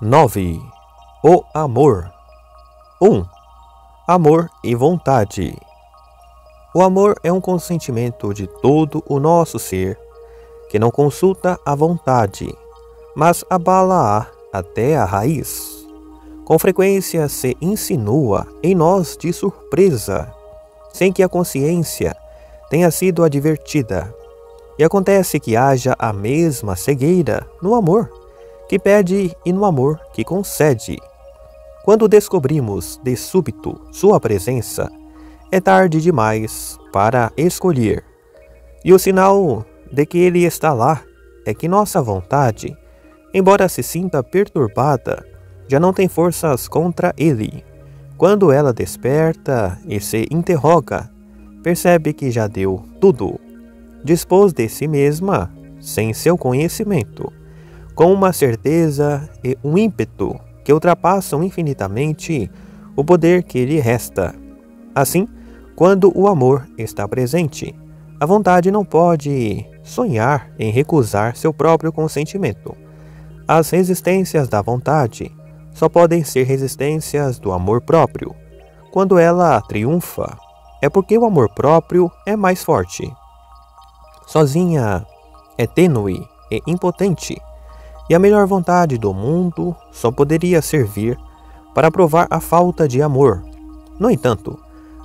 9. O amor. 1. Amor e vontade. O amor é um consentimento de todo o nosso ser, que não consulta a vontade, mas abala-a até a raiz. Com frequência se insinua em nós de surpresa, sem que a consciência tenha sido advertida. E acontece que haja a mesma cegueira no amor que pede e no amor que concede. Quando descobrimos de súbito sua presença, é tarde demais para escolher. E o sinal de que ele está lá é que nossa vontade, embora se sinta perturbada, já não tem forças contra ele. Quando ela desperta e se interroga, percebe que já deu tudo. Dispôs de si mesma, sem seu conhecimento, com uma certeza e um ímpeto que ultrapassam infinitamente o poder que lhe resta. Assim, quando o amor está presente, a vontade não pode sonhar em recusar seu próprio consentimento. As resistências da vontade só podem ser resistências do amor próprio. Quando ela triunfa, é porque o amor próprio é mais forte. Sozinha é tênue e impotente e a melhor vontade do mundo só poderia servir para provar a falta de amor. No entanto,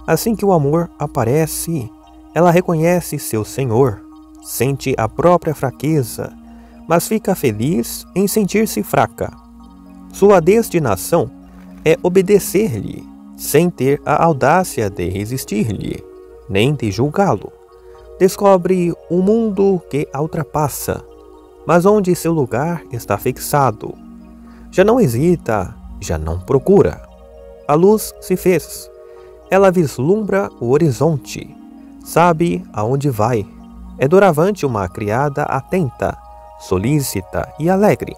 assim que o amor aparece, ela reconhece seu Senhor, sente a própria fraqueza, mas fica feliz em sentir-se fraca. Sua destinação é obedecer-lhe, sem ter a audácia de resistir-lhe, nem de julgá-lo. Descobre um mundo que a ultrapassa mas onde seu lugar está fixado. Já não hesita, já não procura. A luz se fez. Ela vislumbra o horizonte, sabe aonde vai. É doravante uma criada atenta, solícita e alegre.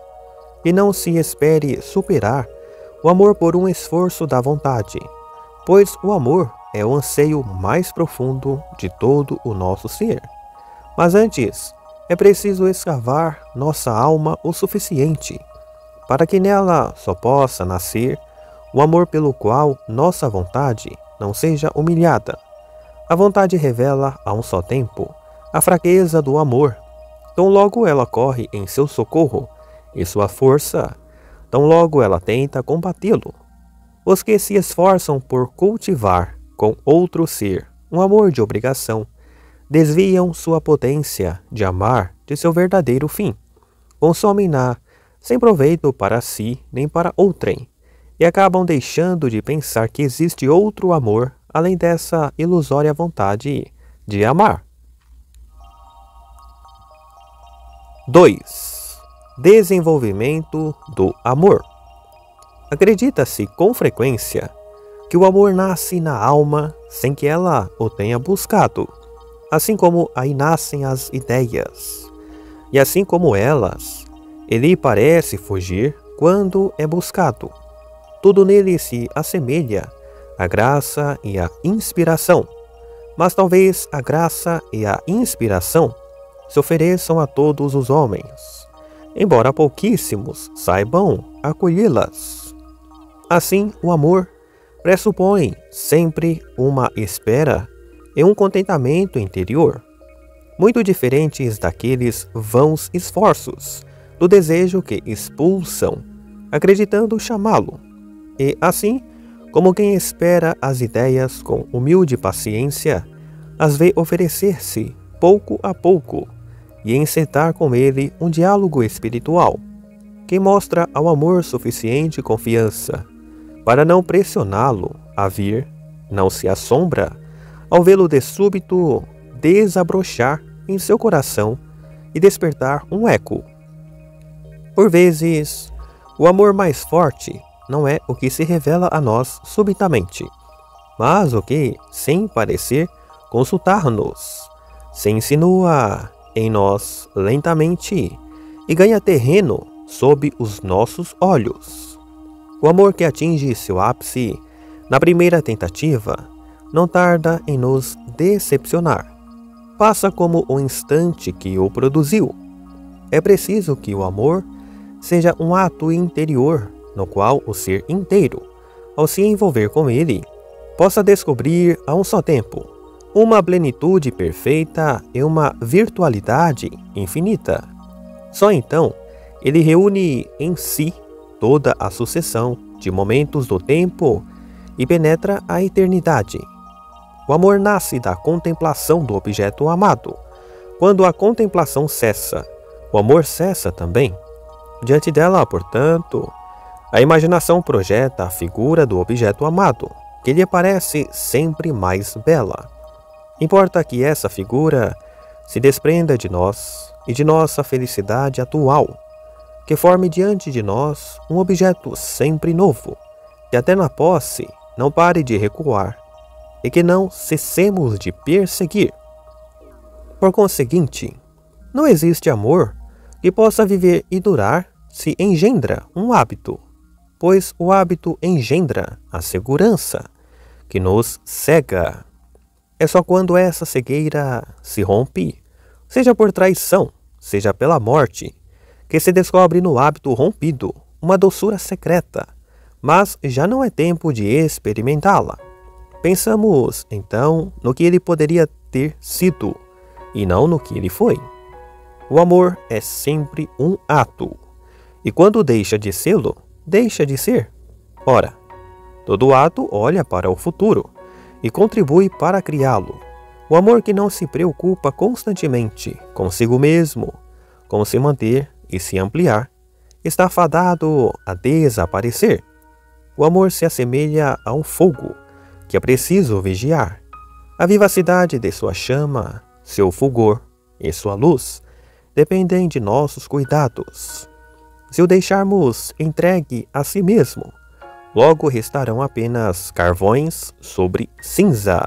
E não se espere superar o amor por um esforço da vontade, pois o amor é o anseio mais profundo de todo o nosso ser. Mas antes, é preciso escavar nossa alma o suficiente para que nela só possa nascer o amor pelo qual nossa vontade não seja humilhada. A vontade revela a um só tempo a fraqueza do amor. Tão logo ela corre em seu socorro e sua força, tão logo ela tenta combatê-lo. Os que se esforçam por cultivar com outro ser um amor de obrigação desviam sua potência de amar de seu verdadeiro fim, consomem-na sem proveito para si nem para outrem, e acabam deixando de pensar que existe outro amor além dessa ilusória vontade de amar. 2. Desenvolvimento do amor. Acredita-se com frequência que o amor nasce na alma sem que ela o tenha buscado assim como aí nascem as ideias. E assim como elas, ele parece fugir quando é buscado. Tudo nele se assemelha à graça e à inspiração, mas talvez a graça e a inspiração se ofereçam a todos os homens, embora pouquíssimos saibam acolhê-las. Assim, o amor pressupõe sempre uma espera e um contentamento interior, muito diferentes daqueles vãos esforços do desejo que expulsam, acreditando chamá-lo, e assim, como quem espera as ideias com humilde paciência, as vê oferecer-se pouco a pouco e encetar com ele um diálogo espiritual, que mostra ao amor suficiente confiança para não pressioná-lo a vir, não se assombra ao vê-lo de súbito desabrochar em seu coração e despertar um eco. Por vezes, o amor mais forte não é o que se revela a nós subitamente, mas o que, sem parecer consultar-nos, se insinua em nós lentamente e ganha terreno sob os nossos olhos. O amor que atinge seu ápice na primeira tentativa não tarda em nos decepcionar. Passa como o instante que o produziu. É preciso que o amor seja um ato interior no qual o ser inteiro, ao se envolver com ele, possa descobrir a um só tempo uma plenitude perfeita e uma virtualidade infinita. Só então ele reúne em si toda a sucessão de momentos do tempo e penetra a eternidade. O amor nasce da contemplação do objeto amado. Quando a contemplação cessa, o amor cessa também. Diante dela, portanto, a imaginação projeta a figura do objeto amado, que lhe parece sempre mais bela. Importa que essa figura se desprenda de nós e de nossa felicidade atual, que forme diante de nós um objeto sempre novo, que até na posse não pare de recuar e que não cessemos de perseguir. Por conseguinte, não existe amor que possa viver e durar se engendra um hábito, pois o hábito engendra a segurança que nos cega. É só quando essa cegueira se rompe, seja por traição, seja pela morte, que se descobre no hábito rompido uma doçura secreta, mas já não é tempo de experimentá-la. Pensamos, então, no que ele poderia ter sido e não no que ele foi. O amor é sempre um ato, e quando deixa de sê-lo, deixa de ser. Ora, todo ato olha para o futuro e contribui para criá-lo. O amor que não se preocupa constantemente consigo mesmo, com se manter e se ampliar, está fadado a desaparecer. O amor se assemelha a um fogo que é preciso vigiar. A vivacidade de sua chama, seu fulgor e sua luz dependem de nossos cuidados. Se o deixarmos entregue a si mesmo, logo restarão apenas carvões sobre cinza.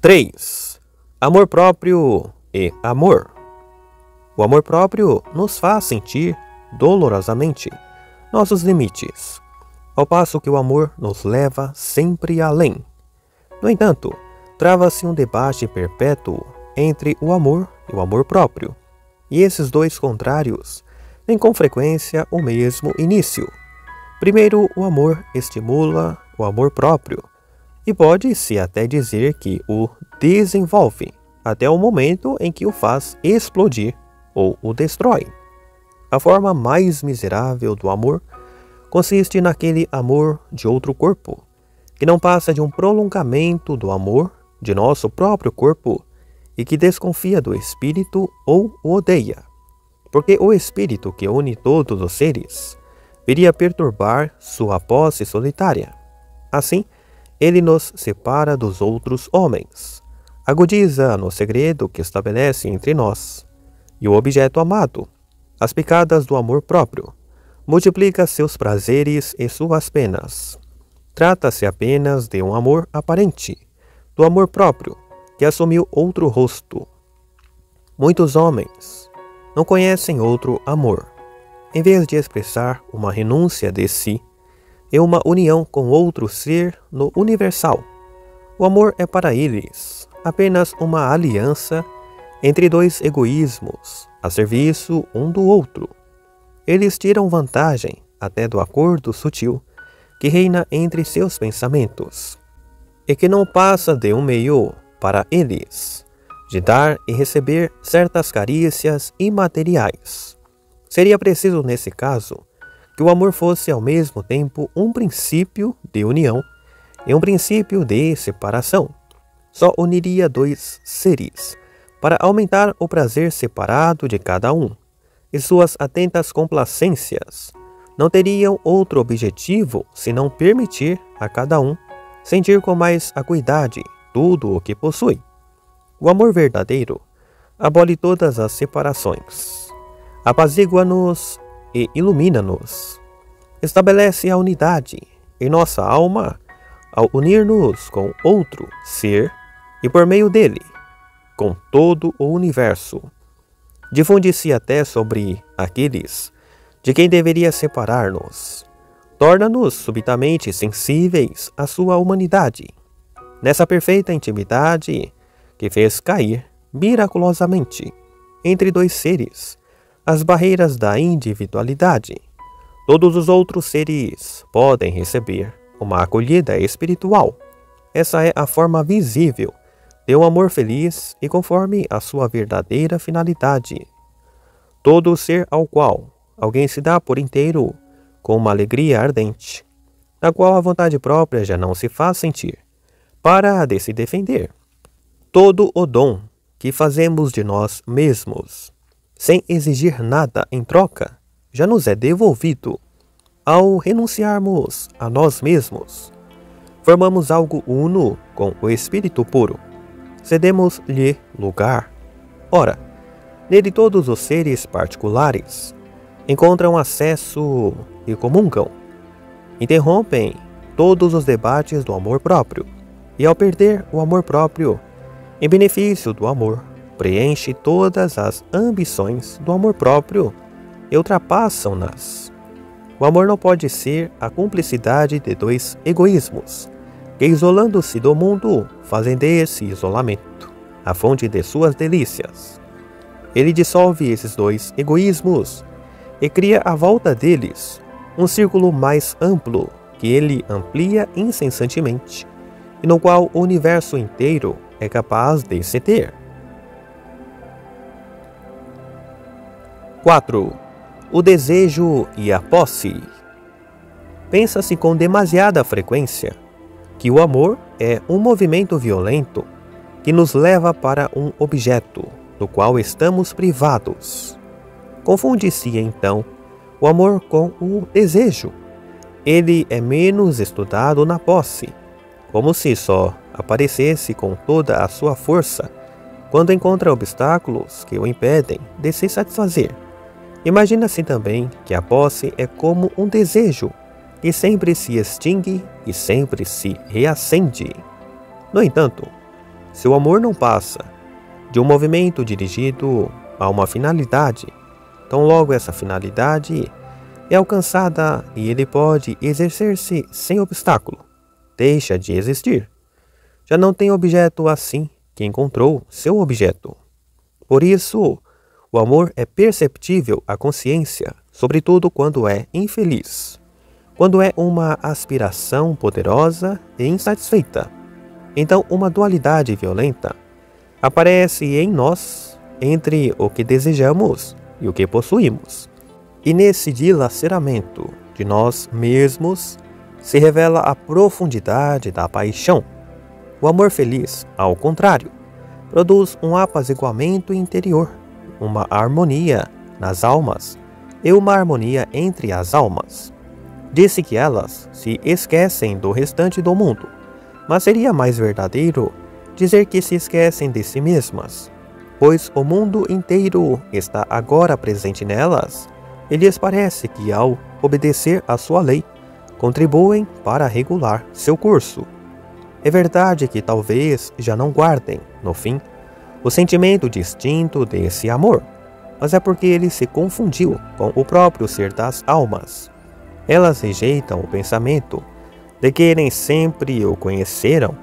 3. Amor próprio e amor. O amor próprio nos faz sentir dolorosamente nossos limites, ao passo que o amor nos leva sempre além. No entanto, trava-se um debate perpétuo entre o amor e o amor próprio, e esses dois contrários têm com frequência o mesmo início. Primeiro, o amor estimula o amor próprio, e pode-se até dizer que o desenvolve até o momento em que o faz explodir ou o destrói. A forma mais miserável do amor consiste naquele amor de outro corpo, que não passa de um prolongamento do amor de nosso próprio corpo e que desconfia do espírito ou o odeia. Porque o espírito que une todos os seres viria perturbar sua posse solitária. Assim, ele nos separa dos outros homens, agudiza no segredo que estabelece entre nós e o objeto amado as picadas do amor próprio, multiplica seus prazeres e suas penas. Trata-se apenas de um amor aparente, do amor próprio, que assumiu outro rosto. Muitos homens não conhecem outro amor. Em vez de expressar uma renúncia de si e uma união com outro ser no universal, o amor é para eles apenas uma aliança entre dois egoísmos a serviço um do outro. Eles tiram vantagem até do acordo sutil que reina entre seus pensamentos e que não passa de um meio para eles de dar e receber certas carícias imateriais. Seria preciso, nesse caso, que o amor fosse ao mesmo tempo um princípio de união e um princípio de separação. Só uniria dois seres para aumentar o prazer separado de cada um, e suas atentas complacências não teriam outro objetivo senão permitir a cada um sentir com mais acuidade tudo o que possui. O amor verdadeiro abole todas as separações, apazigua-nos e ilumina-nos, estabelece a unidade em nossa alma ao unir-nos com outro ser e por meio dele com todo o universo. Difunde-se até sobre aqueles de quem deveria separar-nos. Torna-nos subitamente sensíveis à sua humanidade. Nessa perfeita intimidade que fez cair miraculosamente entre dois seres, as barreiras da individualidade. Todos os outros seres podem receber uma acolhida espiritual. Essa é a forma visível de um amor feliz e conforme a sua verdadeira finalidade. Todo ser ao qual alguém se dá por inteiro com uma alegria ardente, na qual a vontade própria já não se faz sentir, para de se defender. Todo o dom que fazemos de nós mesmos, sem exigir nada em troca, já nos é devolvido. Ao renunciarmos a nós mesmos, formamos algo uno com o Espírito puro. Cedemos-lhe lugar. Ora, nele todos os seres particulares encontram acesso e comungam. Interrompem todos os debates do amor próprio, e ao perder o amor próprio, em benefício do amor, preenche todas as ambições do amor próprio e ultrapassam-nas. O amor não pode ser a cumplicidade de dois egoísmos, que isolando-se do mundo, fazem desse isolamento a fonte de suas delícias. Ele dissolve esses dois egoísmos e cria à volta deles um círculo mais amplo que ele amplia incessantemente e no qual o universo inteiro é capaz de se ter. 4. O desejo e a posse. Pensa-se com demasiada frequência que o amor é um movimento violento que nos leva para um objeto do qual estamos privados. Confunde-se então o amor com o desejo. Ele é menos estudado na posse, como se só aparecesse com toda a sua força quando encontra obstáculos que o impedem de se satisfazer. Imagina-se também que a posse é como um desejo que sempre se extingue e sempre se reacende. No entanto, se o amor não passa de um movimento dirigido a uma finalidade, tão logo essa finalidade é alcançada e ele pode exercer-se sem obstáculo, deixa de existir. Já não tem objeto assim que encontrou seu objeto. Por isso, o amor é perceptível à consciência, sobretudo quando é infeliz, quando é uma aspiração poderosa e insatisfeita. Então, uma dualidade violenta aparece em nós entre o que desejamos e o que possuímos. E nesse dilaceramento de nós mesmos se revela a profundidade da paixão. O amor feliz, ao contrário, produz um apaziguamento interior, uma harmonia nas almas e uma harmonia entre as almas. Disse que elas se esquecem do restante do mundo, mas seria mais verdadeiro dizer que se esquecem de si mesmas, pois o mundo inteiro está agora presente nelas, e lhes parece que, ao obedecer à sua lei, contribuem para regular seu curso. É verdade que talvez já não guardem, no fim, o sentimento distinto desse amor, mas é porque ele se confundiu com o próprio ser das almas. Elas rejeitam o pensamento de que nem sempre o conheceram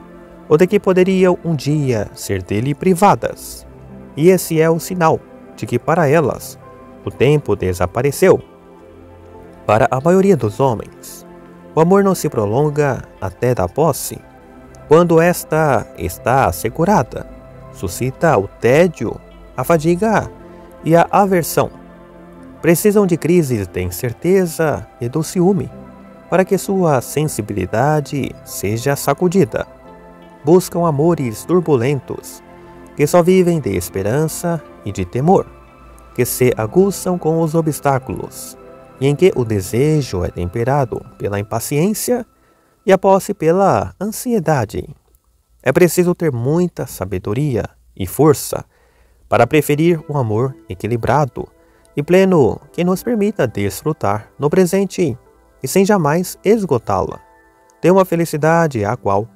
ou de que poderiam um dia ser dele privadas. E esse é o sinal de que para elas o tempo desapareceu. Para a maioria dos homens, o amor não se prolonga até da posse, quando esta está assegurada. Suscita o tédio, a fadiga e a aversão. Precisam de crises de incerteza e do ciúme para que sua sensibilidade seja sacudida. Buscam amores turbulentos que só vivem de esperança e de temor, que se aguçam com os obstáculos, e em que o desejo é temperado pela impaciência e a posse pela ansiedade. É preciso ter muita sabedoria e força para preferir um amor equilibrado e pleno que nos permita desfrutar no presente e sem jamais esgotá-la. Ter uma felicidade a qual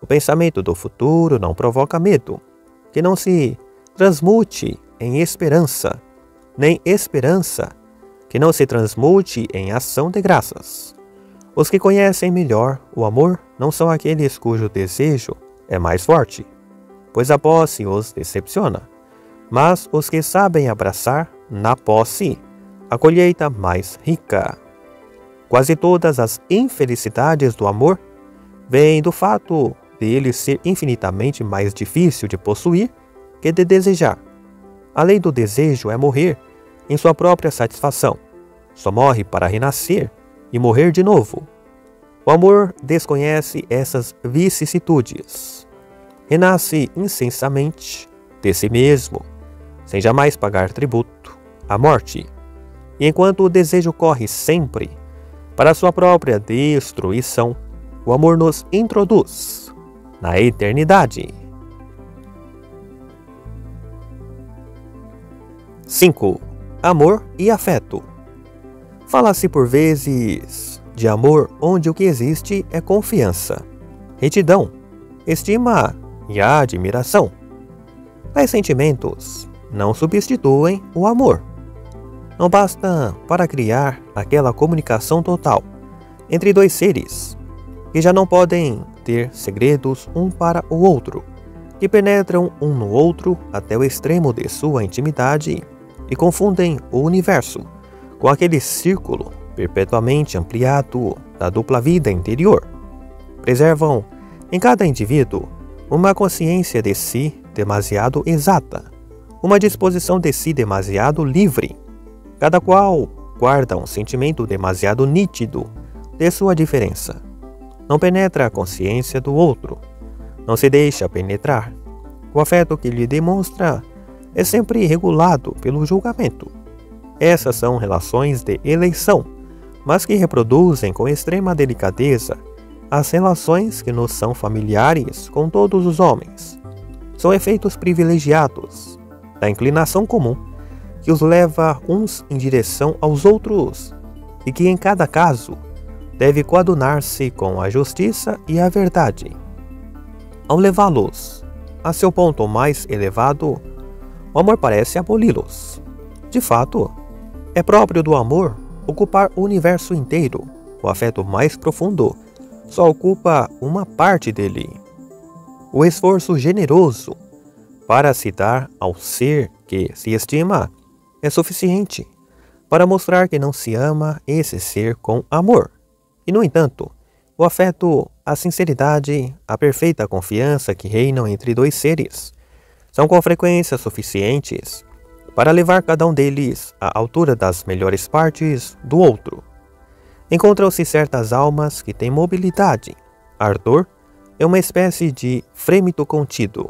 o pensamento do futuro não provoca medo que não se transmute em esperança, nem esperança que não se transmute em ação de graças. Os que conhecem melhor o amor não são aqueles cujo desejo é mais forte, pois a posse os decepciona, mas os que sabem abraçar, na posse, a colheita mais rica. Quase todas as infelicidades do amor vêm do fato de ele ser infinitamente mais difícil de possuir que de desejar. A lei do desejo é morrer em sua própria satisfação. Só morre para renascer e morrer de novo. O amor desconhece essas vicissitudes. Renasce insensamente de si mesmo, sem jamais pagar tributo à morte. E enquanto o desejo corre sempre para sua própria destruição, o amor nos introduz na eternidade. 5. Amor e afeto. Fala-se por vezes de amor onde o que existe é confiança, retidão, estima e admiração. Tais sentimentos não substituem o amor. Não basta para criar aquela comunicação total entre dois seres que já não podem ter segredos um para o outro, que penetram um no outro até o extremo de sua intimidade e confundem o universo com aquele círculo perpetuamente ampliado da dupla vida interior. Preservam em cada indivíduo uma consciência de si demasiado exata, uma disposição de si demasiado livre. Cada qual guarda um sentimento demasiado nítido de sua diferença. Não penetra a consciência do outro, não se deixa penetrar. O afeto que lhe demonstra é sempre regulado pelo julgamento. Essas são relações de eleição, mas que reproduzem com extrema delicadeza as relações que nos são familiares com todos os homens. São efeitos privilegiados da inclinação comum que os leva uns em direção aos outros e que, em cada caso, deve coadunar-se com a justiça e a verdade. Ao levá-los a seu ponto mais elevado, o amor parece aboli-los. De fato, é próprio do amor ocupar o universo inteiro. O afeto mais profundo só ocupa uma parte dele. O esforço generoso para se dar ao ser que se estima é suficiente para mostrar que não se ama esse ser com amor. E, no entanto, o afeto, a sinceridade, a perfeita confiança que reinam entre dois seres são com frequência suficientes para levar cada um deles à altura das melhores partes do outro. Encontram-se certas almas que têm mobilidade, ardor é uma espécie de frêmito contido,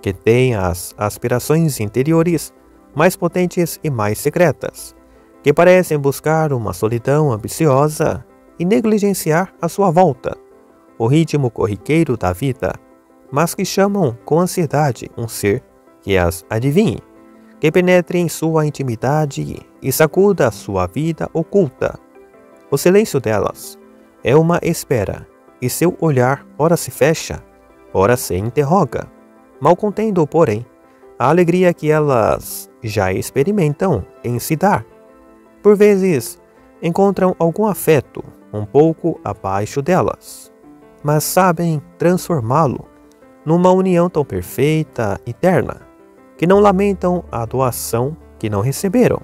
que tem as aspirações interiores mais potentes e mais secretas, que parecem buscar uma solidão ambiciosa e negligenciar a sua volta, o ritmo corriqueiro da vida mas que chamam com ansiedade um ser que as adivinhe, que penetre em sua intimidade e sacuda sua vida oculta. O silêncio delas é uma espera, e seu olhar ora se fecha, ora se interroga, mal contendo, porém, a alegria que elas já experimentam em se dar. Por vezes, encontram algum afeto um pouco abaixo delas, mas sabem transformá-lo numa união tão perfeita e terna, que não lamentam a doação que não receberam.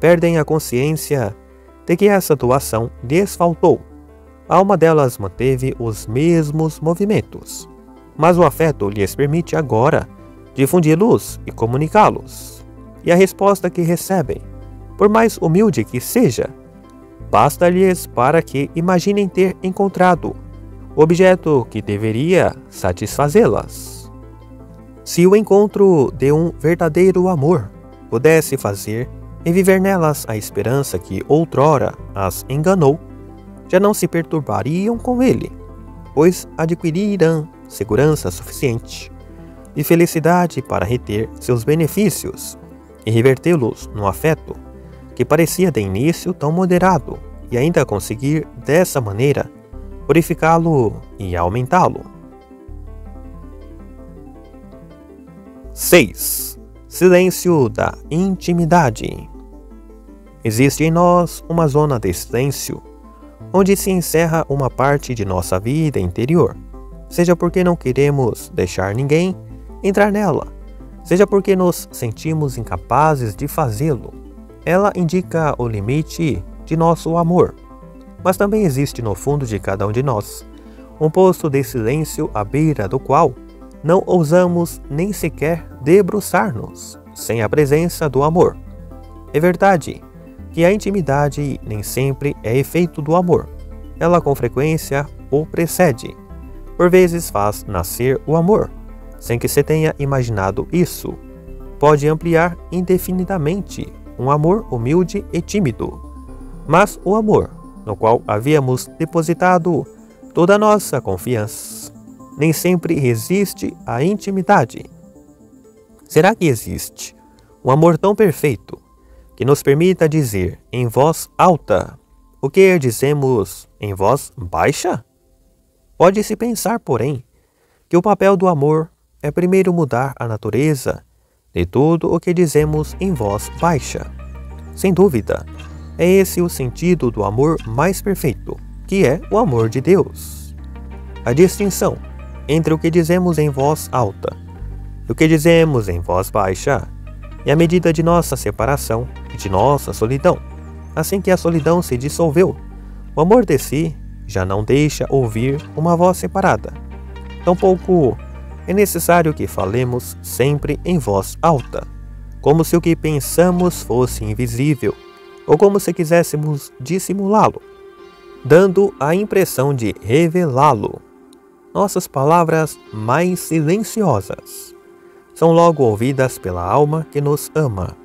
Perdem a consciência de que essa doação lhes faltou. A alma delas manteve os mesmos movimentos, mas o afeto lhes permite agora difundi-los e comunicá-los. E a resposta que recebem, por mais humilde que seja, basta-lhes para que imaginem ter encontrado objeto que deveria satisfazê-las. Se o encontro de um verdadeiro amor pudesse fazer e viver nelas a esperança que outrora as enganou, já não se perturbariam com ele, pois adquiriram segurança suficiente e felicidade para reter seus benefícios e revertê-los no afeto que parecia de início tão moderado e ainda conseguir dessa maneira purificá-lo e aumentá-lo. 6. Silêncio da intimidade. Existe em nós uma zona de silêncio, onde se encerra uma parte de nossa vida interior, seja porque não queremos deixar ninguém entrar nela, seja porque nos sentimos incapazes de fazê-lo. Ela indica o limite de nosso amor, mas também existe no fundo de cada um de nós um posto de silêncio à beira do qual não ousamos nem sequer debruçar-nos sem a presença do amor. É verdade que a intimidade nem sempre é efeito do amor. Ela com frequência o precede. Por vezes faz nascer o amor, sem que se tenha imaginado isso. Pode ampliar indefinidamente um amor humilde e tímido. Mas o amor, no qual havíamos depositado toda a nossa confiança, nem sempre resiste à intimidade. Será que existe um amor tão perfeito que nos permita dizer em voz alta o que dizemos em voz baixa? Pode-se pensar, porém, que o papel do amor é primeiro mudar a natureza de tudo o que dizemos em voz baixa. Sem dúvida, é esse o sentido do amor mais perfeito, que é o amor de Deus. A distinção entre o que dizemos em voz alta e o que dizemos em voz baixa é a medida de nossa separação e de nossa solidão. Assim que a solidão se dissolveu, o amor de si já não deixa ouvir uma voz separada. Tampouco é necessário que falemos sempre em voz alta, como se o que pensamos fosse invisível, ou como se quiséssemos dissimulá-lo, dando a impressão de revelá-lo. Nossas palavras mais silenciosas são logo ouvidas pela alma que nos ama,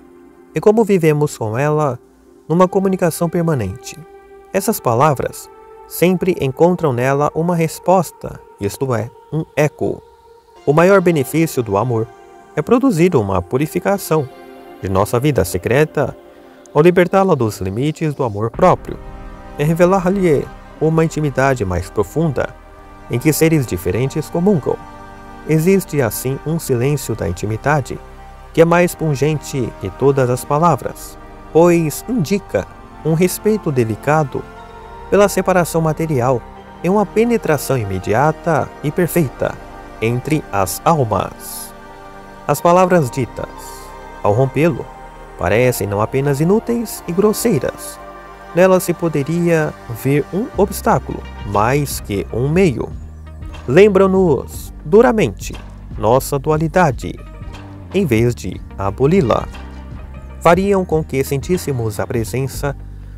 e como vivemos com ela numa comunicação permanente. Essas palavras sempre encontram nela uma resposta, isto é, um eco. O maior benefício do amor é produzir uma purificação de nossa vida secreta ao libertá-la dos limites do amor próprio. É revelar-lhe uma intimidade mais profunda em que seres diferentes comungam. Existe assim um silêncio da intimidade que é mais pungente que todas as palavras, pois indica um respeito delicado pela separação material e uma penetração imediata e perfeita entre as almas. As palavras ditas, ao rompê-lo, parecem não apenas inúteis e grosseiras. Nelas se poderia ver um obstáculo mais que um meio. Lembram-nos duramente nossa dualidade, em vez de aboli-la. Fariam com que sentíssemos a presença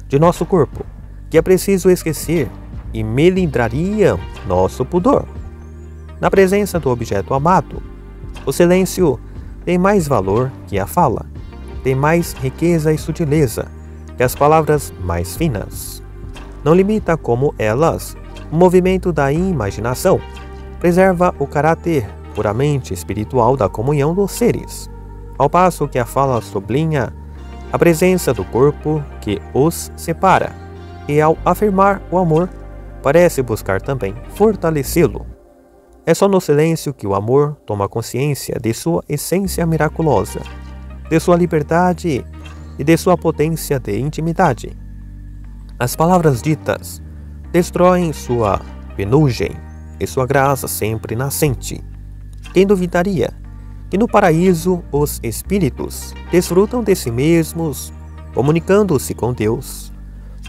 de nosso corpo, que é preciso esquecer, e melindrariam nosso pudor. Na presença do objeto amado, o silêncio tem mais valor que a fala, tem mais riqueza e sutileza que as palavras mais finas. Não limita como elas o movimento da imaginação, preserva o caráter puramente espiritual da comunhão dos seres, ao passo que a fala sublinha a presença do corpo que os separa, e ao afirmar o amor, parece buscar também fortalecê-lo. É só no silêncio que o amor toma consciência de sua essência miraculosa, de sua liberdade e de sua potência de intimidade. As palavras ditas destroem sua penugem e sua graça sempre nascente. Quem duvidaria que no paraíso os espíritos desfrutam de si mesmos, comunicando-se com Deus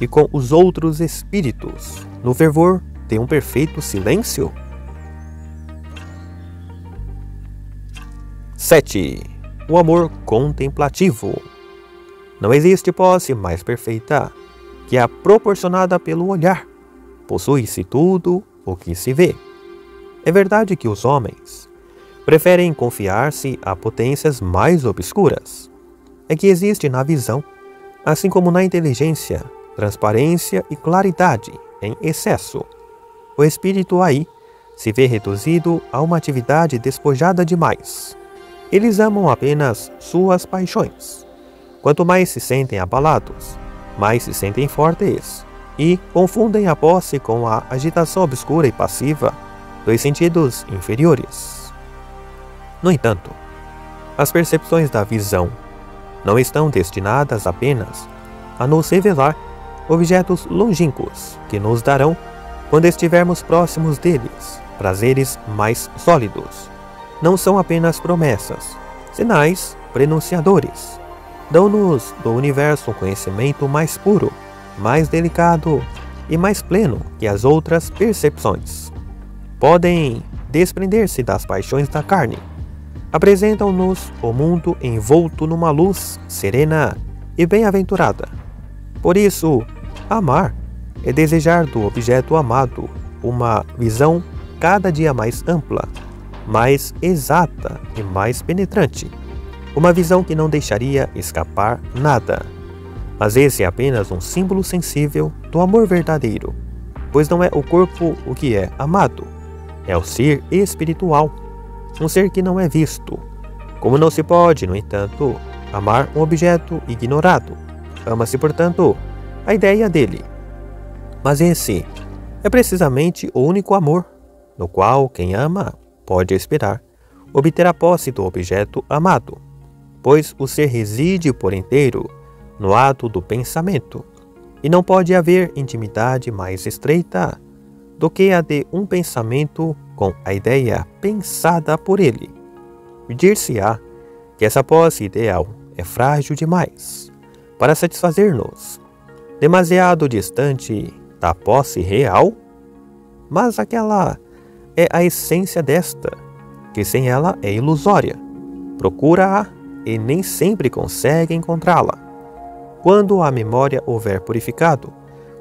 e com os outros espíritos no fervor de um perfeito silêncio? 7. O amor contemplativo. Não existe posse mais perfeita que a proporcionada pelo olhar. Possui-se tudo o que se vê. É verdade que os homens preferem confiar-se a potências mais obscuras. É que existe na visão, assim como na inteligência, transparência e claridade em excesso. O espírito aí se vê reduzido a uma atividade despojada demais eles amam apenas suas paixões. Quanto mais se sentem abalados, mais se sentem fortes e confundem a posse com a agitação obscura e passiva dos sentidos inferiores. No entanto, as percepções da visão não estão destinadas apenas a nos revelar objetos longínquos que nos darão, quando estivermos próximos deles, prazeres mais sólidos não são apenas promessas, sinais prenunciadores. Dão-nos do universo um conhecimento mais puro, mais delicado e mais pleno que as outras percepções. Podem desprender-se das paixões da carne. Apresentam-nos o mundo envolto numa luz serena e bem-aventurada. Por isso, amar é desejar do objeto amado uma visão cada dia mais ampla, mais exata e mais penetrante. Uma visão que não deixaria escapar nada. Mas esse é apenas um símbolo sensível do amor verdadeiro, pois não é o corpo o que é amado, é o ser espiritual, um ser que não é visto. Como não se pode, no entanto, amar um objeto ignorado, ama-se, portanto, a ideia dele. Mas esse é precisamente o único amor no qual quem ama pode esperar obter a posse do objeto amado, pois o ser reside por inteiro no ato do pensamento, e não pode haver intimidade mais estreita do que a de um pensamento com a ideia pensada por ele. Dir-se-á que essa posse ideal é frágil demais para satisfazer-nos, demasiado distante da posse real, mas aquela é a essência desta, que sem ela é ilusória. Procura-a e nem sempre consegue encontrá-la. Quando a memória houver purificado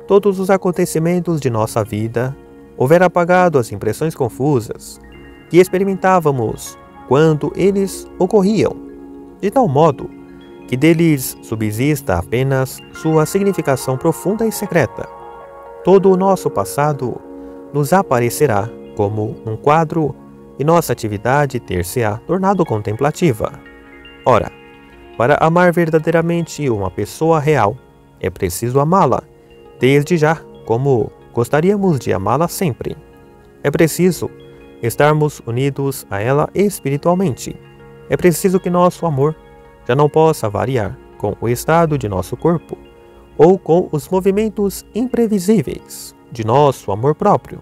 todos os acontecimentos de nossa vida, houver apagado as impressões confusas que experimentávamos quando eles ocorriam, de tal modo que deles subsista apenas sua significação profunda e secreta. Todo o nosso passado nos aparecerá como um quadro e nossa atividade ter-se-á tornado contemplativa. Ora, para amar verdadeiramente uma pessoa real, é preciso amá-la, desde já, como gostaríamos de amá-la sempre. É preciso estarmos unidos a ela espiritualmente. É preciso que nosso amor já não possa variar com o estado de nosso corpo ou com os movimentos imprevisíveis de nosso amor próprio.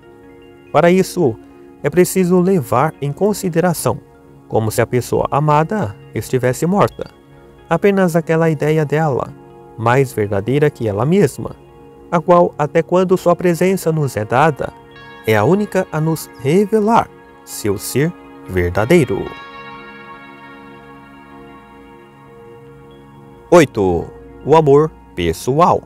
Para isso, é preciso levar em consideração como se a pessoa amada estivesse morta. Apenas aquela ideia dela, mais verdadeira que ela mesma, a qual, até quando sua presença nos é dada, é a única a nos revelar seu ser verdadeiro. 8. O amor pessoal.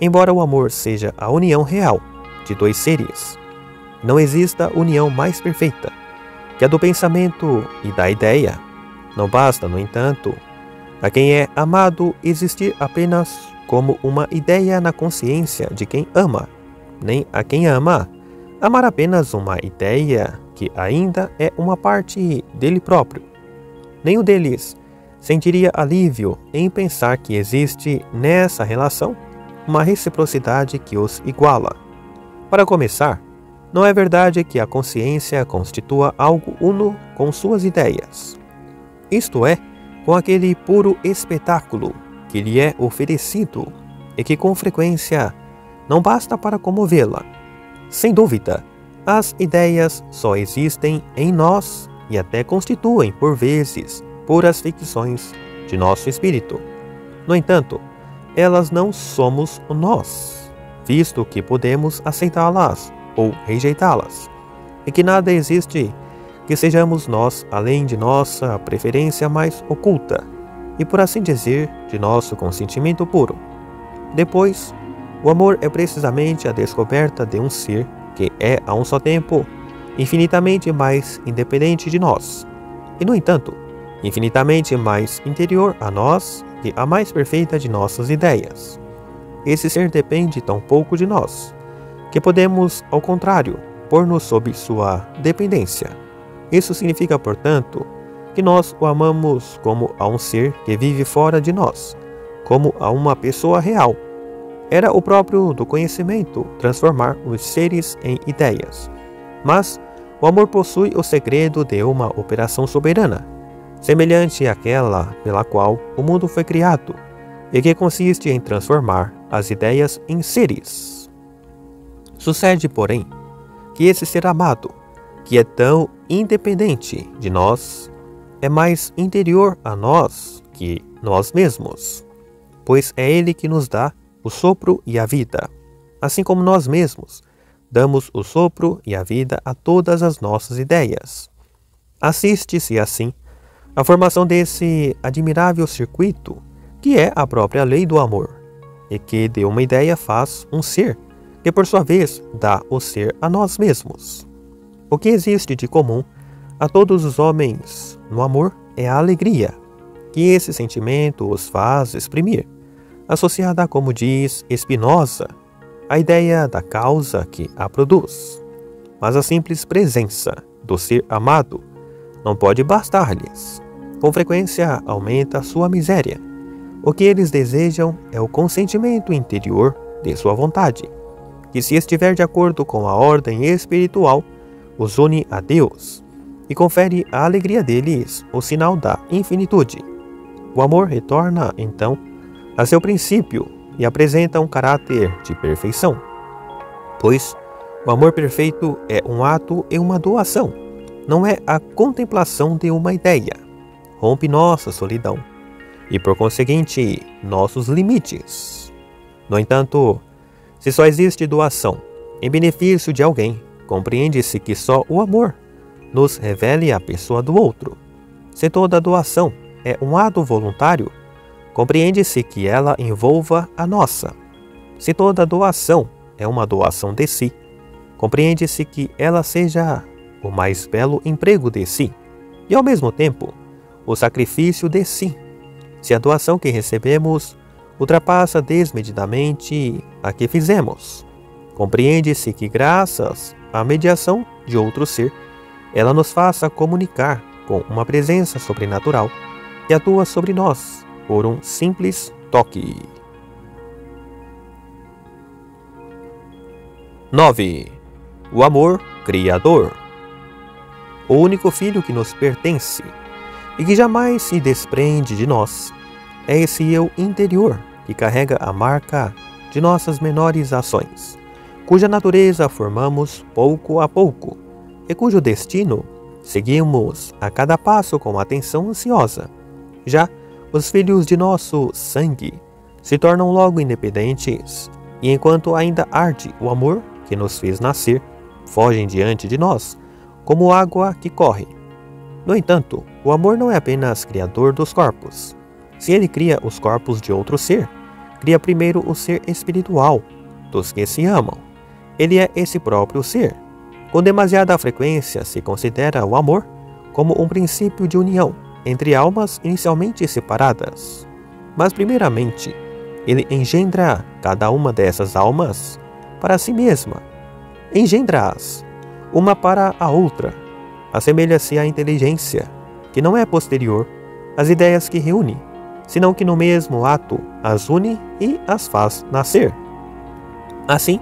Embora o amor seja a união real de dois seres, não exista união mais perfeita que a do pensamento e da ideia. Não basta, no entanto, a quem é amado existir apenas como uma ideia na consciência de quem ama, nem a quem ama amar apenas uma ideia que ainda é uma parte dele próprio. Nenhum deles sentiria alívio em pensar que existe nessa relação uma reciprocidade que os iguala. Para começar, não é verdade que a consciência constitua algo uno com suas ideias. Isto é, com aquele puro espetáculo que lhe é oferecido e que com frequência não basta para comovê-la. Sem dúvida, as ideias só existem em nós e até constituem, por vezes, puras ficções de nosso espírito. No entanto, elas não somos nós, visto que podemos aceitá-las ou rejeitá-las, e que nada existe que sejamos nós além de nossa preferência mais oculta e, por assim dizer, de nosso consentimento puro. Depois, o amor é precisamente a descoberta de um ser que é, a um só tempo, infinitamente mais independente de nós, e, no entanto, infinitamente mais interior a nós que a mais perfeita de nossas ideias. Esse ser depende tão pouco de nós que podemos, ao contrário, pôr-nos sob sua dependência. Isso significa, portanto, que nós o amamos como a um ser que vive fora de nós, como a uma pessoa real. Era o próprio do conhecimento transformar os seres em ideias. Mas o amor possui o segredo de uma operação soberana, semelhante àquela pela qual o mundo foi criado, e que consiste em transformar as ideias em seres. Sucede, porém, que esse ser amado, que é tão independente de nós, é mais interior a nós que nós mesmos, pois é Ele que nos dá o sopro e a vida, assim como nós mesmos damos o sopro e a vida a todas as nossas ideias. Assiste-se assim a formação desse admirável circuito que é a própria lei do amor, e que de uma ideia faz um ser, que por sua vez dá o ser a nós mesmos. O que existe de comum a todos os homens no amor é a alegria, que esse sentimento os faz exprimir, associada, como diz Spinoza, à ideia da causa que a produz. Mas a simples presença do ser amado não pode bastar-lhes. Com frequência aumenta sua miséria. O que eles desejam é o consentimento interior de sua vontade, que, se estiver de acordo com a ordem espiritual, os une a Deus e confere à alegria deles o sinal da infinitude. O amor retorna, então, a seu princípio e apresenta um caráter de perfeição. Pois o amor perfeito é um ato e uma doação, não é a contemplação de uma ideia. Rompe nossa solidão e, por conseguinte, nossos limites. No entanto, se só existe doação em benefício de alguém, compreende-se que só o amor nos revele a pessoa do outro. Se toda doação é um ato voluntário, compreende-se que ela envolva a nossa. Se toda doação é uma doação de si, compreende-se que ela seja o mais belo emprego de si e, ao mesmo tempo, o sacrifício de si. Se a doação que recebemos ultrapassa desmedidamente a que fizemos, compreende-se que, graças à mediação de outro ser, ela nos faça comunicar com uma presença sobrenatural que atua sobre nós por um simples toque. 9. O amor criador. O único filho que nos pertence e que jamais se desprende de nós é esse eu interior que carrega a marca de nossas menores ações, cuja natureza formamos pouco a pouco e cujo destino seguimos a cada passo com atenção ansiosa. Já os filhos de nosso sangue se tornam logo independentes, e enquanto ainda arde o amor que nos fez nascer, fogem diante de nós, como água que corre. No entanto, o amor não é apenas criador dos corpos. Se ele cria os corpos de outro ser, cria primeiro o ser espiritual dos que se amam. Ele é esse próprio ser, com demasiada frequência se considera o amor como um princípio de união entre almas inicialmente separadas. Mas, primeiramente, ele engendra cada uma dessas almas para si mesma. Engendra-as, uma para a outra. Assemelha-se à inteligência, que não é posterior às ideias que reúne, senão que no mesmo ato as une e as faz nascer. Assim,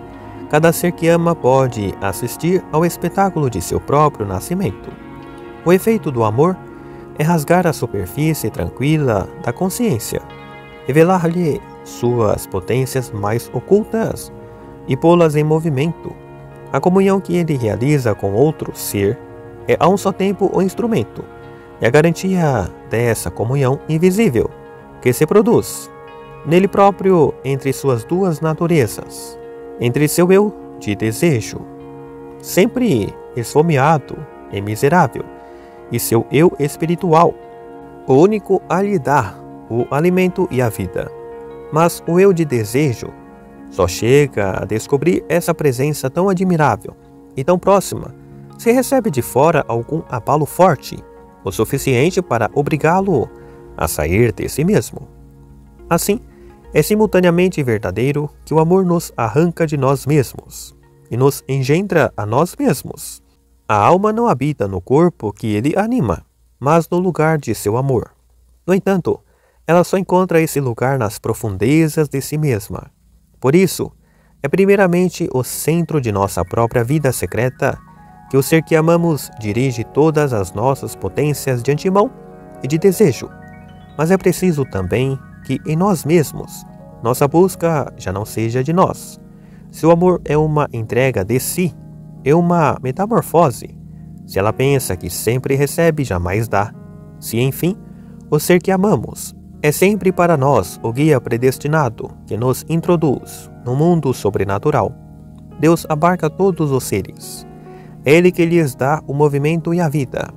Cada ser que ama pode assistir ao espetáculo de seu próprio nascimento. O efeito do amor é rasgar a superfície tranquila da consciência, revelar-lhe suas potências mais ocultas e pô-las em movimento. A comunhão que ele realiza com outro ser é a um só tempo o instrumento e a garantia dessa comunhão invisível que se produz nele próprio entre suas duas naturezas entre seu eu de desejo, sempre esfomeado e miserável, e seu eu espiritual, o único a lhe dar o alimento e a vida. Mas o eu de desejo só chega a descobrir essa presença tão admirável e tão próxima se recebe de fora algum abalo forte, o suficiente para obrigá-lo a sair de si mesmo. Assim, é simultaneamente verdadeiro que o amor nos arranca de nós mesmos e nos engendra a nós mesmos. A alma não habita no corpo que ele anima, mas no lugar de seu amor. No entanto, ela só encontra esse lugar nas profundezas de si mesma. Por isso, é primeiramente o centro de nossa própria vida secreta que o ser que amamos dirige todas as nossas potências de antemão e de desejo. Mas é preciso também que em nós mesmos nossa busca já não seja de nós. Se o amor é uma entrega de si, é uma metamorfose. Se ela pensa que sempre recebe, jamais dá. se enfim, o ser que amamos é sempre para nós o guia predestinado que nos introduz no mundo sobrenatural. Deus abarca todos os seres. É Ele que lhes dá o movimento e a vida.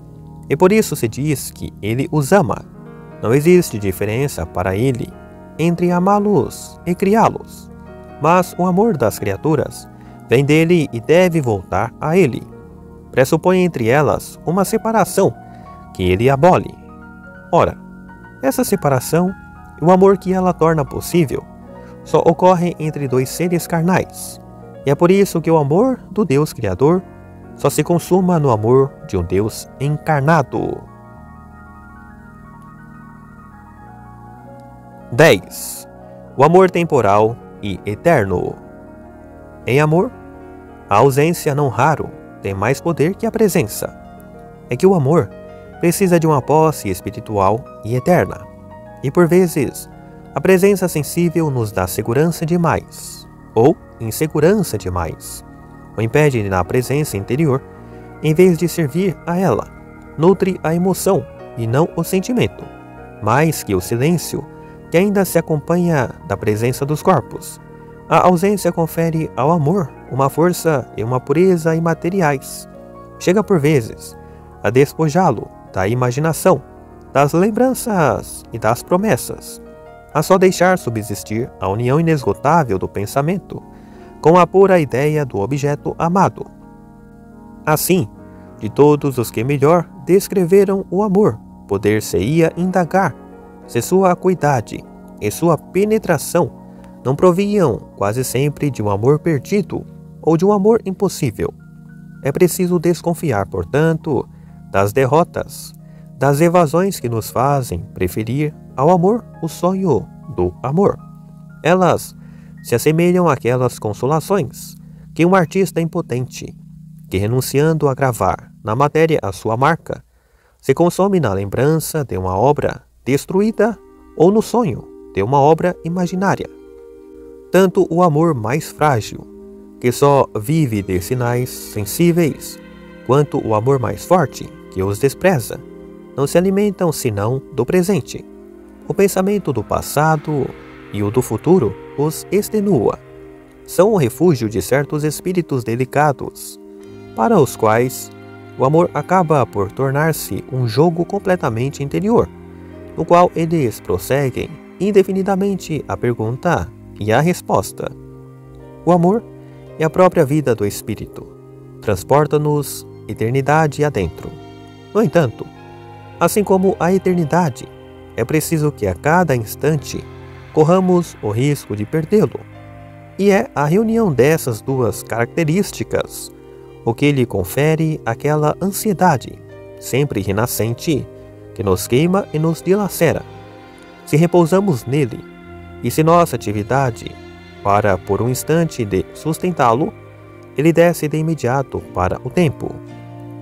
E por isso se diz que Ele os ama. Não existe diferença para Ele entre amá-los e criá-los. Mas o amor das criaturas vem dele e deve voltar a Ele. Pressupõe entre elas uma separação que Ele abole. Ora, essa separação e o amor que ela torna possível só ocorrem entre dois seres carnais. E é por isso que o amor do Deus Criador só se consuma no amor de um Deus encarnado. 10. O amor temporal e eterno. Em amor, a ausência não raro tem mais poder que a presença. É que o amor precisa de uma posse espiritual e eterna. E por vezes, a presença sensível nos dá segurança demais, ou insegurança demais, o impede na presença interior, em vez de servir a ela, nutre a emoção e não o sentimento, mais que o silêncio, que ainda se acompanha da presença dos corpos. A ausência confere ao amor uma força e uma pureza imateriais. Chega por vezes a despojá-lo da imaginação, das lembranças e das promessas, a só deixar subsistir a união inesgotável do pensamento com a pura ideia do objeto amado. Assim, de todos os que melhor descreveram o amor, poder-se-ia indagar se sua acuidade e sua penetração não proviam quase sempre de um amor perdido ou de um amor impossível. É preciso desconfiar, portanto, das derrotas, das evasões que nos fazem preferir ao amor o sonho do amor. Elas se assemelham àquelas consolações que um artista impotente, que renunciando a gravar na matéria a sua marca, se consome na lembrança de uma obra destruída ou no sonho de uma obra imaginária. Tanto o amor mais frágil, que só vive de sinais sensíveis, quanto o amor mais forte, que os despreza, não se alimentam senão do presente. O pensamento do passado e o do futuro os extenua. São o refúgio de certos espíritos delicados, para os quais o amor acaba por tornar-se um jogo completamente interior, no qual eles prosseguem indefinidamente a pergunta e a resposta. O amor é a própria vida do espírito. Transporta-nos eternidade adentro. No entanto, assim como a eternidade, é preciso que a cada instante corramos o risco de perdê-lo. E é a reunião dessas duas características o que lhe confere aquela ansiedade, sempre renascente, que nos queima e nos dilacera. Se repousamos nele, e se nossa atividade para por um instante de sustentá-lo, ele desce de imediato para o tempo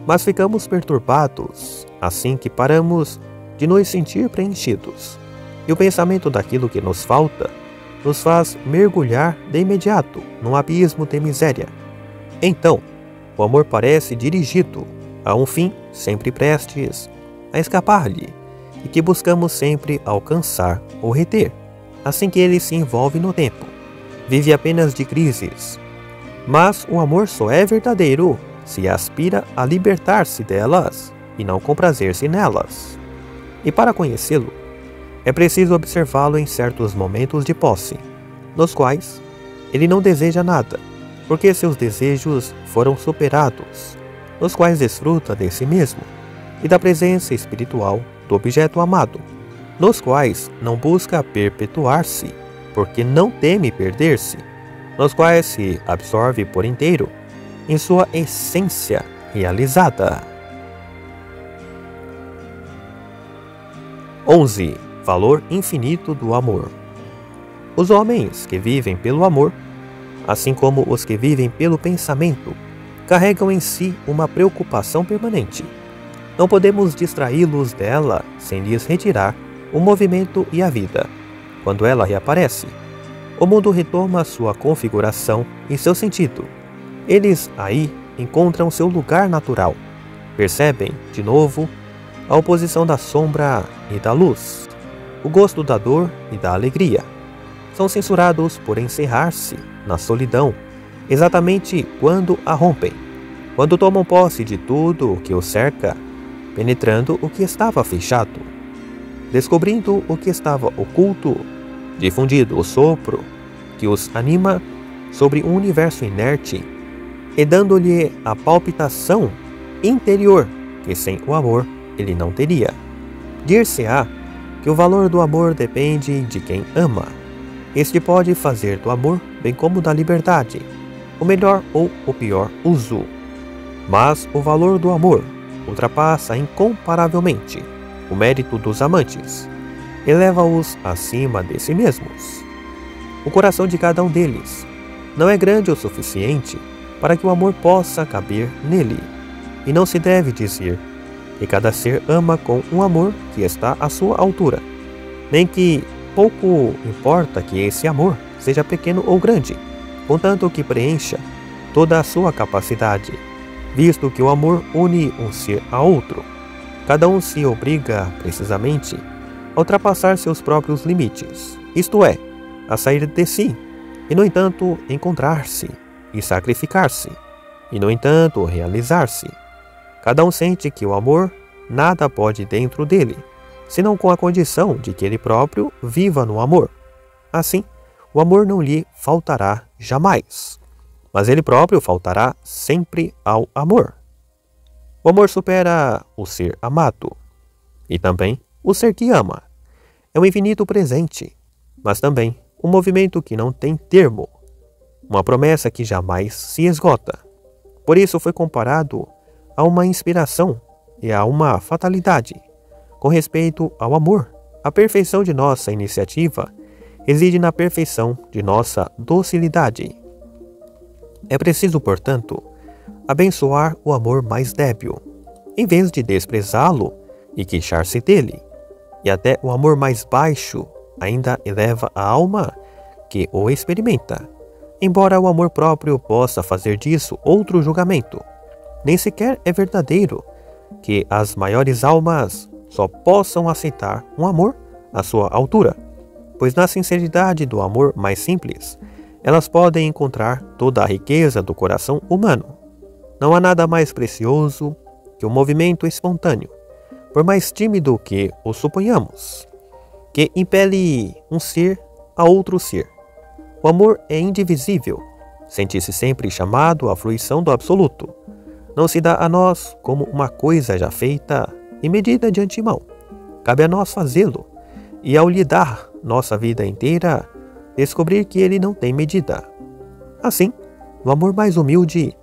mas ficamos perturbados assim que paramos de nos sentir preenchidos. E o pensamento daquilo que nos falta nos faz mergulhar de imediato num abismo de miséria. Então, o amor parece dirigido a um fim sempre prestes a escapar-lhe e que buscamos sempre alcançar ou reter, assim que ele se envolve no tempo. Vive apenas de crises. Mas o amor só é verdadeiro se aspira a libertar-se delas e não comprazer-se nelas. E para conhecê-lo, é preciso observá-lo em certos momentos de posse, nos quais ele não deseja nada, porque seus desejos foram superados, nos quais desfruta de si mesmo e da presença espiritual do objeto amado, nos quais não busca perpetuar-se, porque não teme perder-se, nos quais se absorve por inteiro em sua essência realizada. 11. Valor infinito do amor. Os homens que vivem pelo amor, assim como os que vivem pelo pensamento, carregam em si uma preocupação permanente. Não podemos distraí-los dela sem lhes retirar o movimento e a vida. Quando ela reaparece, o mundo retoma sua configuração e seu sentido eles aí encontram seu lugar natural. Percebem, de novo, a oposição da sombra e da luz, o gosto da dor e da alegria. São censurados por encerrar-se na solidão, exatamente quando a rompem, quando tomam posse de tudo o que os cerca, penetrando o que estava fechado, descobrindo o que estava oculto, difundindo o sopro que os anima sobre um universo inerte e dando-lhe a palpitação interior que sem o amor ele não teria. Dir-se-á que o valor do amor depende de quem ama. Este pode fazer do amor, bem como da liberdade, o melhor ou o pior uso. Mas o valor do amor ultrapassa incomparavelmente o mérito dos amantes, eleva-os acima de si mesmos. O coração de cada um deles não é grande o suficiente para que o amor possa caber nele, e não se deve dizer que cada ser ama com um amor que está à sua altura, nem que pouco importa que esse amor seja pequeno ou grande, contanto que preencha toda a sua capacidade, visto que o amor une um ser a outro. Cada um se obriga, precisamente, a ultrapassar seus próprios limites, isto é, a sair de si, e no entanto encontrar-se e sacrificar-se, e no entanto realizar-se. Cada um sente que o amor nada pode dentro dele, senão com a condição de que ele próprio viva no amor. Assim, o amor não lhe faltará jamais, mas ele próprio faltará sempre ao amor. O amor supera o ser amado e também o ser que ama. É um infinito presente, mas também um movimento que não tem termo, uma promessa que jamais se esgota. Por isso foi comparado a uma inspiração e a uma fatalidade. Com respeito ao amor, a perfeição de nossa iniciativa reside na perfeição de nossa docilidade. É preciso, portanto, abençoar o amor mais débil, em vez de desprezá-lo e queixar-se dele. E até o amor mais baixo ainda eleva a alma que o experimenta, embora o amor próprio possa fazer disso outro julgamento nem sequer é verdadeiro que as maiores almas só possam aceitar um amor à sua altura, pois na sinceridade do amor mais simples, elas podem encontrar toda a riqueza do coração humano. Não há nada mais precioso que o movimento espontâneo, por mais tímido que o suponhamos, que impele um ser a outro ser. O amor é indivisível, sente-se sempre chamado à fruição do absoluto não se dá a nós como uma coisa já feita e medida de antemão. Cabe a nós fazê-lo, e ao lhe dar nossa vida inteira, descobrir que ele não tem medida. Assim, no amor mais humilde,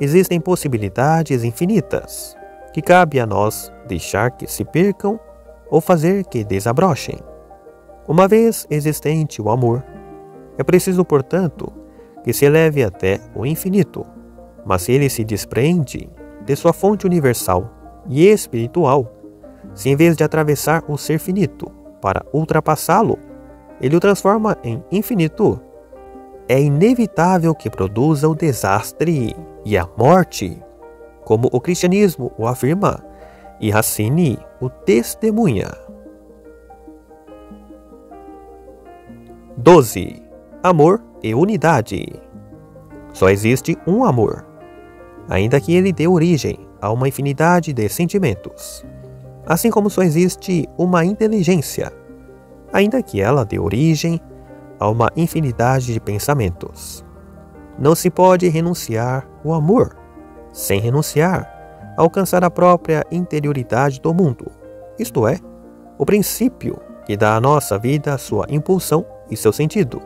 existem possibilidades infinitas, que cabe a nós deixar que se percam ou fazer que desabrochem. Uma vez existente o amor, é preciso, portanto, que se eleve até o infinito mas se ele se desprende de sua fonte universal e espiritual, se em vez de atravessar o ser finito para ultrapassá-lo, ele o transforma em infinito, é inevitável que produza o desastre e a morte, como o cristianismo o afirma e Racine o testemunha. 12. Amor e unidade. Só existe um amor ainda que ele dê origem a uma infinidade de sentimentos. Assim como só existe uma inteligência, ainda que ela dê origem a uma infinidade de pensamentos. Não se pode renunciar ao amor, sem renunciar a alcançar a própria interioridade do mundo, isto é, o princípio que dá à nossa vida sua impulsão e seu sentido,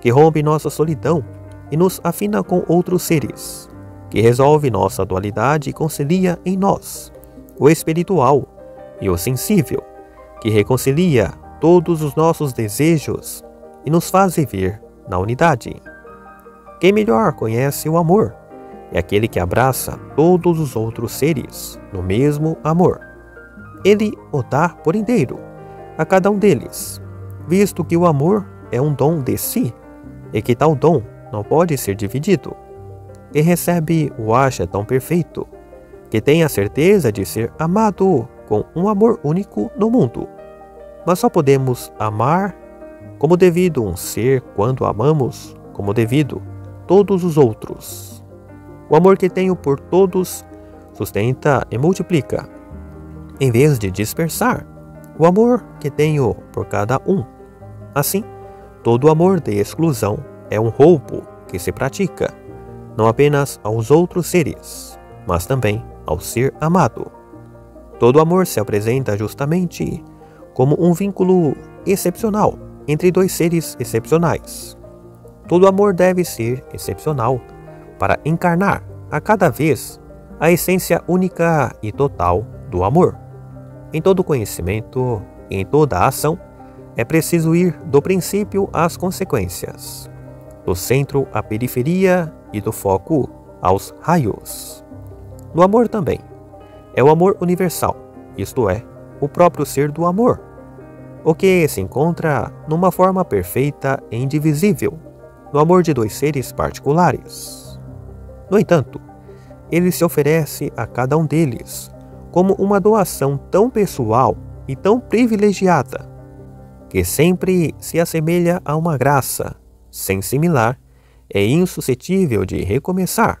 que rompe nossa solidão e nos afina com outros seres que resolve nossa dualidade e concilia em nós o espiritual e o sensível, que reconcilia todos os nossos desejos e nos faz viver na unidade. Quem melhor conhece o amor é aquele que abraça todos os outros seres no mesmo amor. Ele o dá por inteiro a cada um deles, visto que o amor é um dom de si e que tal dom não pode ser dividido e recebe o acha tão perfeito, que tem a certeza de ser amado com um amor único no mundo. Mas só podemos amar como devido um ser quando amamos como devido todos os outros. O amor que tenho por todos sustenta e multiplica, em vez de dispersar o amor que tenho por cada um. Assim, todo amor de exclusão é um roubo que se pratica, não apenas aos outros seres, mas também ao ser amado. Todo amor se apresenta justamente como um vínculo excepcional entre dois seres excepcionais. Todo amor deve ser excepcional para encarnar a cada vez a essência única e total do amor. Em todo conhecimento em toda ação, é preciso ir do princípio às consequências, do centro à periferia e do foco aos raios. No amor também. É o amor universal, isto é, o próprio ser do amor, o que se encontra numa forma perfeita e indivisível, no amor de dois seres particulares. No entanto, ele se oferece a cada um deles como uma doação tão pessoal e tão privilegiada, que sempre se assemelha a uma graça, sem similar, é insuscetível de recomeçar.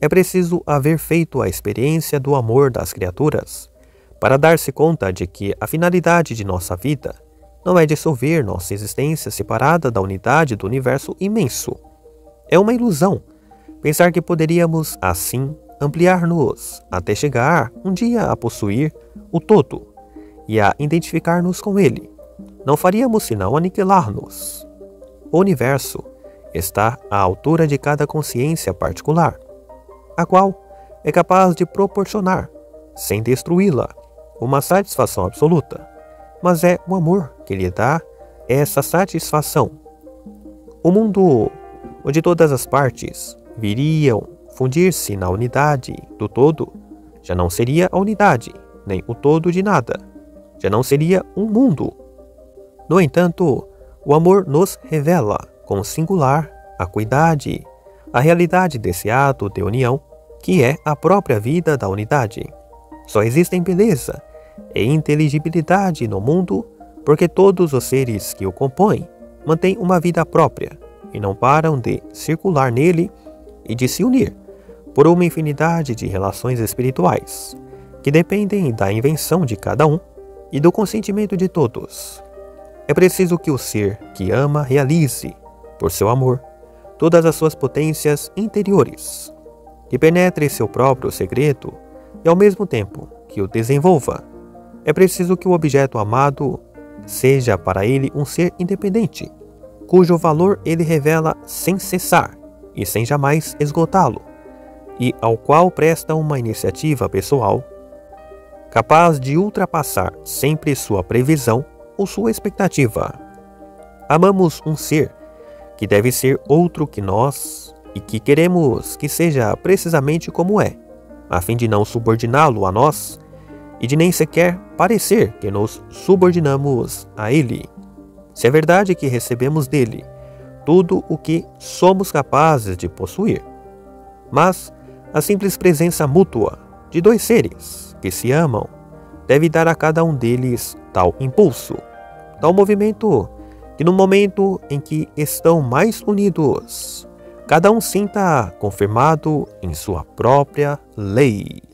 É preciso haver feito a experiência do amor das criaturas para dar-se conta de que a finalidade de nossa vida não é dissolver nossa existência separada da unidade do universo imenso. É uma ilusão pensar que poderíamos, assim, ampliar-nos até chegar um dia a possuir o todo e a identificar-nos com ele. Não faríamos senão aniquilar-nos. O universo está à altura de cada consciência particular, a qual é capaz de proporcionar, sem destruí-la, uma satisfação absoluta, mas é o amor que lhe dá essa satisfação. O mundo onde todas as partes viriam fundir-se na unidade do todo, já não seria a unidade, nem o todo de nada. Já não seria um mundo. No entanto, o amor nos revela com singular acuidade a realidade desse ato de união, que é a própria vida da unidade. Só existem beleza e inteligibilidade no mundo porque todos os seres que o compõem mantêm uma vida própria e não param de circular nele e de se unir por uma infinidade de relações espirituais, que dependem da invenção de cada um e do consentimento de todos. É preciso que o ser que ama realize, por seu amor, todas as suas potências interiores, que penetre seu próprio segredo e, ao mesmo tempo, que o desenvolva. É preciso que o objeto amado seja para ele um ser independente, cujo valor ele revela sem cessar e sem jamais esgotá-lo e ao qual presta uma iniciativa pessoal, capaz de ultrapassar sempre sua previsão ou sua expectativa. Amamos um ser que deve ser outro que nós e que queremos que seja precisamente como é, a fim de não subordiná-lo a nós e de nem sequer parecer que nos subordinamos a ele. Se é verdade que recebemos dele tudo o que somos capazes de possuir, mas a simples presença mútua de dois seres que se amam deve dar a cada um deles tal impulso, tal movimento, que no momento em que estão mais unidos, cada um sinta confirmado em sua própria lei.